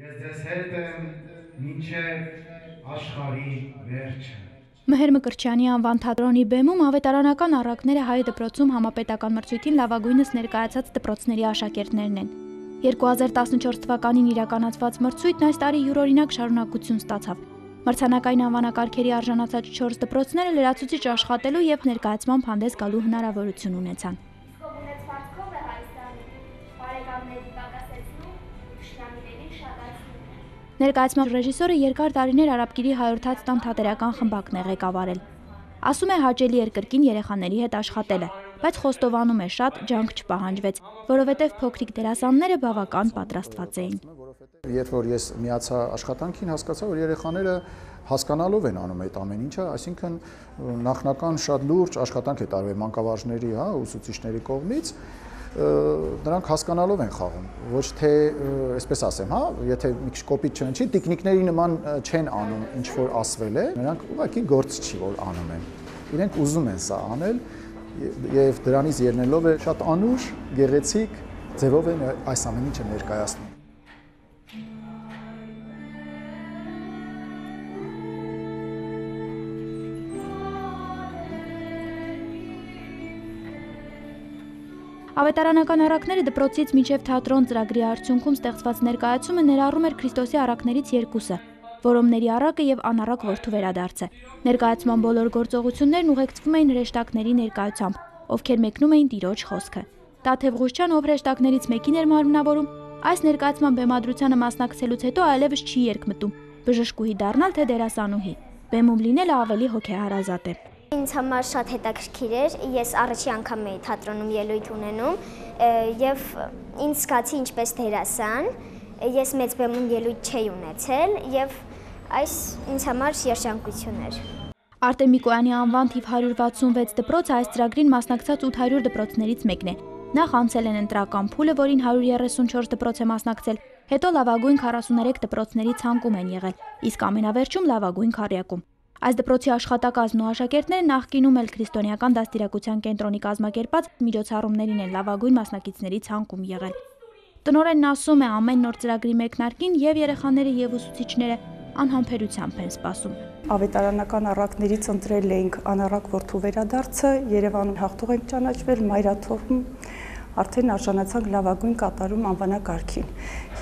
Ես ձեզ հետ եմ մինչև աշխարհի վերջը։ Մհեր Մկրտչյանի անվան թատրոնի բեմում ավետարանական առակները հայ դպրոցում համապետական մրցույթին լավագույնս ներկայացած դպրոցների աշակերտներն են։ 2014 թվականին իրականացված մրցույթն այս տարի յուրօրինակ շարունակություն ստացավ։ Մրցանակային անվանակարգերի արժանացած 4 դպրոցները լրացուցիչ աշխատելու եւ ներկայացման հանդես գալու հնարավորություն ունեցան։ Ներկայացման ռեժիսորը երկար տարիներ Արաբկիրի հայորդաց տան թատերական խմբակն է ղեկավարել։ Ասում է հաճելի էր կրկին երեխաների հետ աշխատելը, բայց խոստովանում է շատ ջանք չպահանջվեց, որովհետև փոքրիկ դերասանները բավական պատրաստված էին։ Երբ որ ես միացա աշխատանքին, հասկացա, որ երեխաները հասկանալով են անում այդ ամեն ինչը, այսինքն նախնական շատ լուրջ աշխատանք է տարվել մանկավարժների, հա, ուսուցիչների կողմից, նրանք հասկանալով են խաղում, ոչ թե, այսպես ասեմ, հա, եթե մի քիչ կոպիտ չընչի, տիկնիկների նման չեն անում ինչ որ ասվել է, նրանք ուղղակի գործ չի որ անում են։ Իրենք ուզում են սա անել եւ դրանից ելնելով է շատ անուշ, գեղեցիկ ձևով են այս ամեն ինչը ներկայացնում։ Ավետարանական առակները դպրոցից մինչև թատրոն ծրագրի արդյունքում ստեղծված ներկայացումը ներառում էր Քրիստոսի առակներից երկուսը՝ որոմների առակը եւ անառակ որդու վերադարձը։ Ներկայացման բոլոր գործողություններն ուղեկցվում էին հրեշտակների ներկայությամբ, ովքեր մեկնում էին Տիրոջ խոսքը։ Տաթև Ղուշչյան, ով հրեշտակներից մեկին էր մարմնավորում, այս ներկայացման բեմադրությանը մասնակցելուց հետո այլևս չի երկմտում՝ բժշկուհի դառնալ թե դերասանուհի։ Բեմում լինելը ավելի հոգեհարազատ է։ Ինձ համար շատ հետաքրքիր էր։ Ես առաջի անգամ էի թատրոնում ելույթ ունենում եւ ինձ զգացի ինչպես դերասան։ Ես մեծ բեմում ելույթ չէի ունեցել եւ այս ինձ համար երջանկություն էր։ Արտեմ Միկոյանի անվան թիվ 166 դպրոցը այս ծրագրին մասնակցած 800 դպրոցներից մեկն է։ Նախ անցել են ընտրական փուլը, որին 134 դպրոց է մասնակցել, հետո լավագույն 43 դպրոցների ցանկում են եղել, իսկ ամենավերջում լավագույն քառյակում։ Այս դպրոցի աշխատակազմն ու աշակերտները նախկինում էլ քրիստոնեական դաստիարակության կենտրոնի կազմակերպած միջոցառումներին են լավագույն մասնակիցների ցանկում եղել։ Տնորենն ասում է ամեն նոր ծրագրի մեկնարկին եւ երեխաները եւ ուսուցիչները անհամբերությամբ են սպասում։ Ավետարանական առակներից ընտրել էինք անառակ որդու վերադարձը, Երևանում հաղթող ենք ճանաչվել Մայրաթորում արդեն արժանացանք լավագույն կատարում անվանակարգին։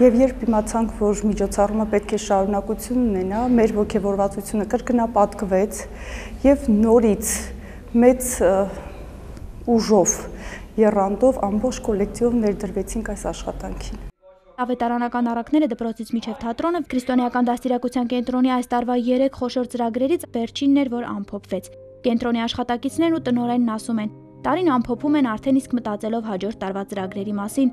Եվ երբ իմացանք, որ միջոցառումը պետք է շարունակություն ունենա, մեր ողջավորվածությունը կրկնապատկվեց եւ նորից մեծ ուժով երանդով ամբողջ կոլեկտիվով ներդրվեցինք այս աշխատանքին։ Ավետարանական առակները դպրոցից միջև թատրոնը քրիստոնեական դաստիարակության կենտրոնի այս տարվա 3 խոշոր ծրագրերից վերջինն էր, որ ամփոփվեց։ Կենտրոնի աշխատակիցներն ու տնօրենն ասում են, Տարին ամփոփում են արդեն իսկ մտածելով հաջորդ տարվա ծրագրերի մասին,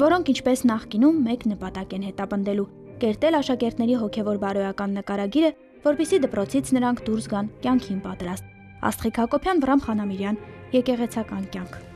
որոնք ինչպես նախկինում մեկ նպատակ են հետապնդելու՝ կերտել աշակերտների հոգևոր բարոյական նկարագիրը, որբիսի դպրոցից նրանք դուրս գան կյանքին պատրաստ։ Աստղիկ Հակոբյան, Վրամ Խանամիրյան, Եկեղեցական կյանք։